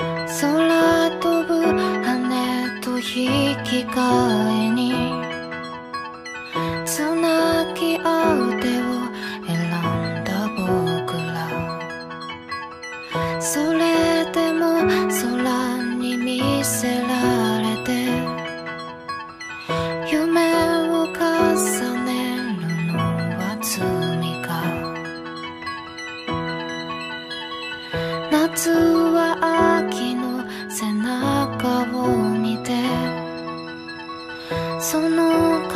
空飛ぶ羽と引き換えに夏は秋の背中を見てその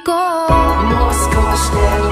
ficou. Moscou, castelo.